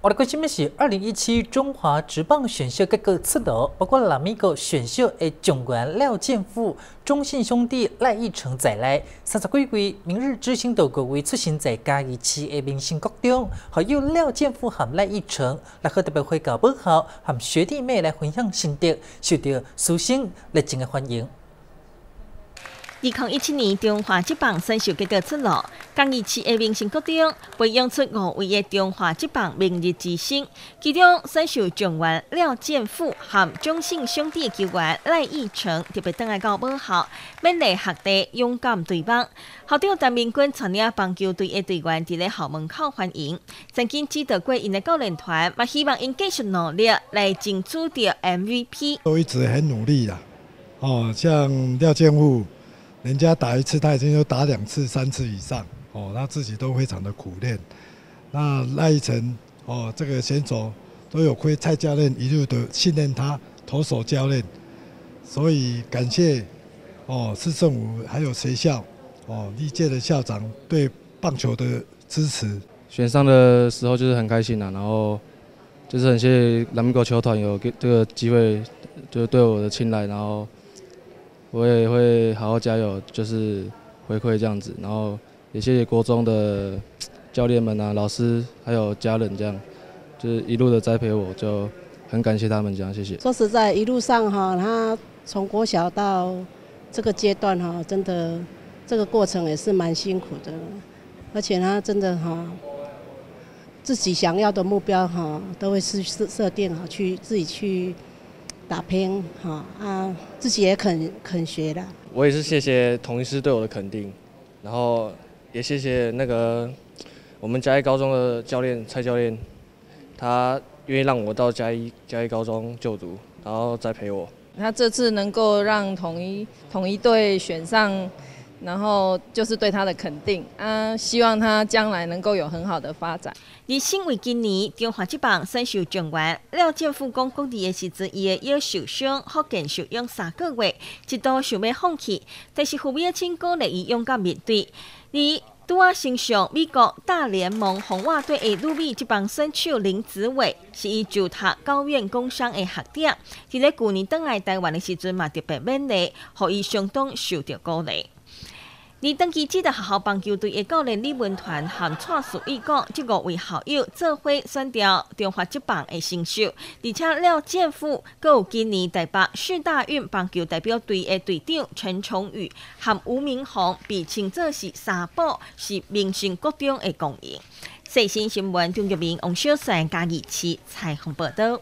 我的关心是，二零一七中华职棒选秀各个次头，包括拉米狗选秀的总管廖建富、中信兄弟赖义成在内，三十几位明日之星都各位出现在嘉义市的明星谷中，还有廖建富和赖义成来和特别会搞报号，和学弟妹来分享心得，受到苏星热情的欢迎。二零一七年中华职棒选秀结果出炉，江义市的明星高中培养出五位的中华职棒明日之星，其中选秀状元廖建富和中信兄弟球员赖义成特别登来到母校，勉励学弟勇敢对棒。校长陈明君带领棒球队的队员伫咧校门口欢迎，曾经指导过因的教练团，也希望因继续努力来争取到 MVP。都一直很努力啦，哦，像廖建富。人家打一次，他已经要打两次、三次以上，哦，他自己都非常的苦练。那赖一成，哦，这个选手都有亏蔡教练一路的信任他，投手教练，所以感谢，哦，市政府还有学校，哦，历届的校长对棒球的支持。选上的时候就是很开心呐，然后就是很谢谢蓝米狗球团有给这个机会，就是对我的青睐，然后。我也会好好加油，就是回馈这样子，然后也谢谢国中的教练们啊、老师还有家人这样，就是一路的栽培我，就很感谢他们这样，谢谢。说实在，一路上哈，他从国小到这个阶段哈，真的这个过程也是蛮辛苦的，而且他真的哈，自己想要的目标哈，都会是设设定好去自己去。打拼哈啊，自己也肯肯学的。我也是谢谢同一师对我的肯定，然后也谢谢那个我们嘉义高中的教练蔡教练，他愿意让我到嘉义嘉义高中就读，然后再陪我。他这次能够让统一统一队选上。然后就是对他的肯定啊，希望他将来能够有很好的发展。而新为今年中华职棒选秀状元廖建富讲，工地的时阵，伊的腰受伤，福建受养三个月，一度想要放弃，但是胡叶清鼓励伊勇敢面对。而拄啊，欣赏美国大联盟红袜队的女米这棒选手林子伟，是伊就读高院工商的学弟，伫咧去年登来台湾的时阵嘛，特别勉励，互伊相当受到鼓励。而登记指的学校棒球队的教练李文团和蔡淑义讲，这五位校友做伙选调中华职棒的新秀，而且廖建富，佮有今年台北市大运棒球代表队的队长陈崇宇和吴明宏，被称作是三宝，是明星国中的公认。最新新闻，中国民王小帅加二次采访报道。